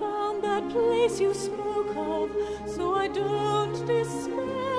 found that place you spoke of, so I don't despair.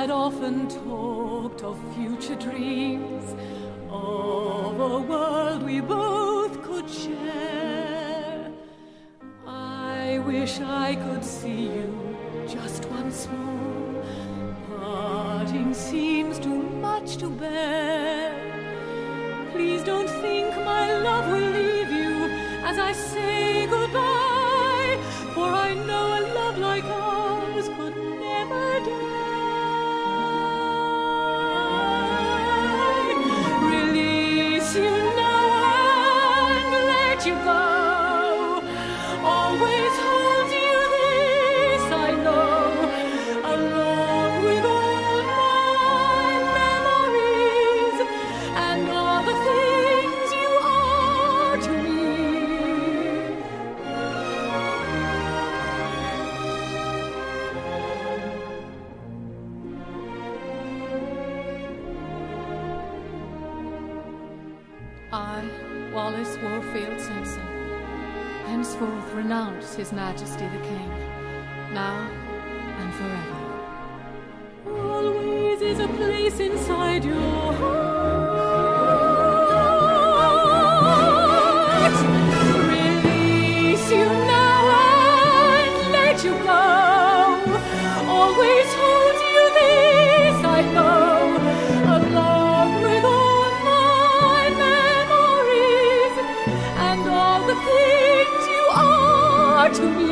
Had often talked of future dreams, of a world we both could share. I wish I could see you just once more. Parting seems too much to bear. Please don't think my love will leave you as I say goodbye, you go. Always holds you this, I know, along with all my memories and all the things you are to me. I, Wallis Warfield Simpson, henceforth renounce His Majesty the King, now and forever. Always is a place inside your to me.